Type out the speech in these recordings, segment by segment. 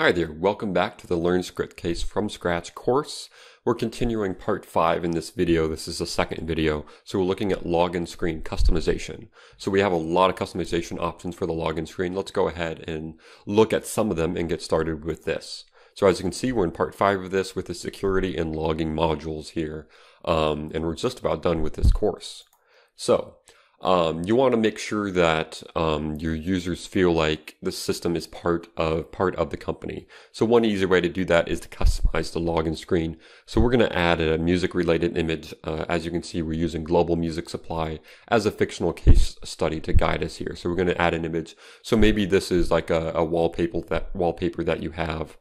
Hi there, welcome back to the Learn Scriptcase from Scratch course. We're continuing part 5 in this video. This is the second video. So we're looking at login screen customization. So we have a lot of customization options for the login screen. Let's go ahead and look at some of them and get started with this. So as you can see, we're in part 5 of this with the security and logging modules here. Um, and we're just about done with this course. So um, you want to make sure that um, your users feel like the system is part of part of the company. So one easy way to do that is to customize the login screen. So we're going to add a music related image. Uh, as you can see, we're using Global Music Supply as a fictional case study to guide us here. So we're going to add an image. So maybe this is like a, a wallpaper that wallpaper that you have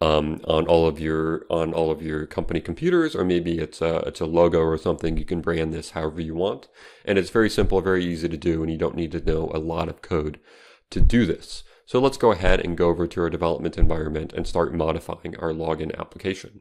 um, on all of your on all of your company computers, or maybe it's a it's a logo or something. You can brand this however you want, and it's very simple, very easy to do, and you don't need to know a lot of code to do this. So let's go ahead and go over to our development environment and start modifying our login application.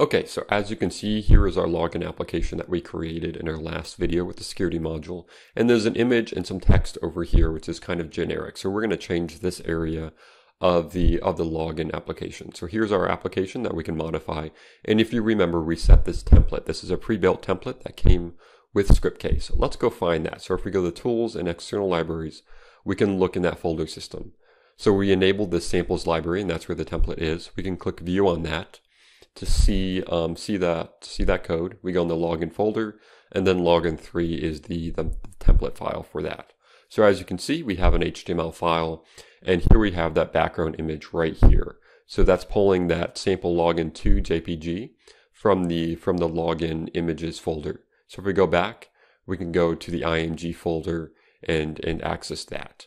Okay, so as you can see, here is our login application that we created in our last video with the security module. And there's an image and some text over here, which is kind of generic. So we're going to change this area of the of the login application. So here's our application that we can modify. And if you remember, we set this template. This is a pre-built template that came with Scriptcase. Let's go find that. So if we go to Tools and External Libraries, we can look in that folder system. So we enabled the samples library, and that's where the template is. We can click View on that to see um, see that see that code. We go in the login folder, and then login three is the, the template file for that. So as you can see, we have an HTML file and here we have that background image right here. So that's pulling that sample login to JPG from the, from the login images folder. So if we go back, we can go to the IMG folder and, and access that.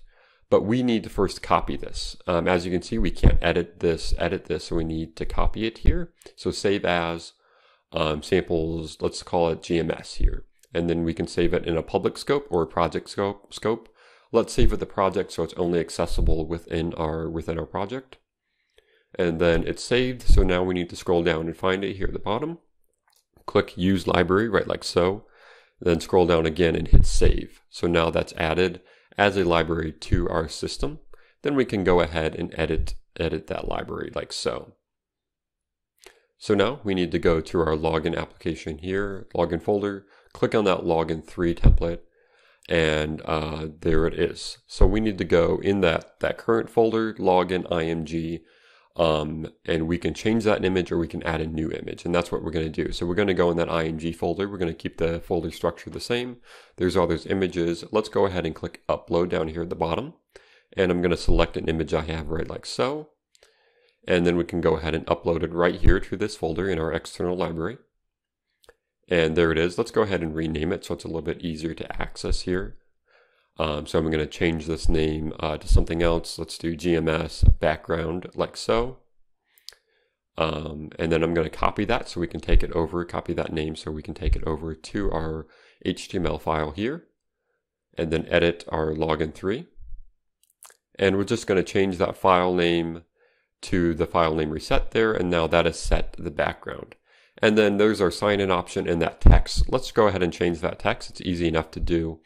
But we need to first copy this. Um, as you can see, we can't edit this, edit this, so we need to copy it here. So save as um, samples, let's call it GMS here. And then we can save it in a public scope or a project scope, scope Let's save it the project so it's only accessible within our within our project. And then it's saved. So now we need to scroll down and find it here at the bottom. Click use library, right like so. Then scroll down again and hit save. So now that's added as a library to our system. Then we can go ahead and edit edit that library like so. So now we need to go to our login application here, login folder, click on that login 3 template, and uh, there it is. So we need to go in that, that current folder, login IMG, um, and we can change that image or we can add a new image. And that's what we're going to do. So we're going to go in that IMG folder. We're going to keep the folder structure the same. There's all those images. Let's go ahead and click upload down here at the bottom. And I'm going to select an image I have right like so. And then we can go ahead and upload it right here to this folder in our external library. And there it is. Let's go ahead and rename it so it's a little bit easier to access here. Um, so I'm going to change this name uh, to something else. Let's do GMS background like so. Um, and then I'm going to copy that so we can take it over, copy that name so we can take it over to our HTML file here. And then edit our login 3. And we're just going to change that file name to the file name reset there. And now that is set the background. And then there's our sign in option in that text. Let's go ahead and change that text. It's easy enough to do.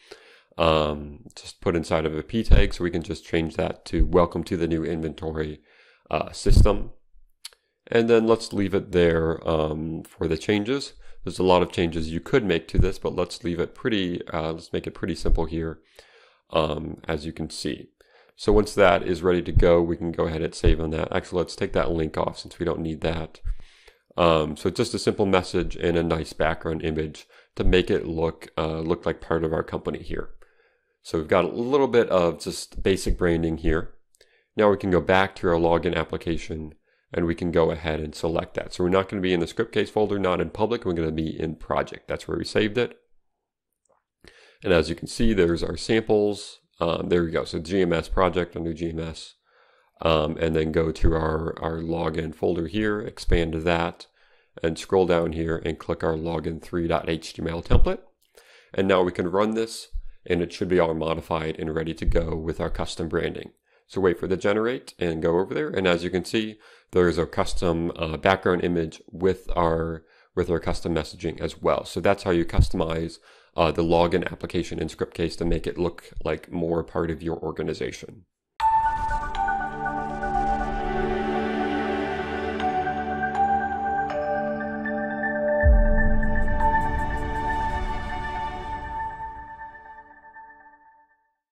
Um, just put inside of a p tag so we can just change that to welcome to the new inventory uh, system. And then let's leave it there um, for the changes. There's a lot of changes you could make to this, but let's leave it pretty, uh, let's make it pretty simple here, um, as you can see. So once that is ready to go, we can go ahead and save on that. Actually, let's take that link off since we don't need that. Um, so just a simple message and a nice background image to make it look uh, look like part of our company here. So we've got a little bit of just basic branding here. Now we can go back to our login application and we can go ahead and select that. So we're not going to be in the Scriptcase folder, not in public, we're going to be in project. That's where we saved it. And as you can see, there's our samples. Um, there we go. So GMS project under GMS um, and then go to our, our login folder here, expand that, and scroll down here and click our login3.html template. And now we can run this and it should be all modified and ready to go with our custom branding. So wait for the generate and go over there. And as you can see, there's a custom uh, background image with our with our custom messaging as well. So that's how you customize uh, the login application in Scriptcase to make it look like more part of your organization.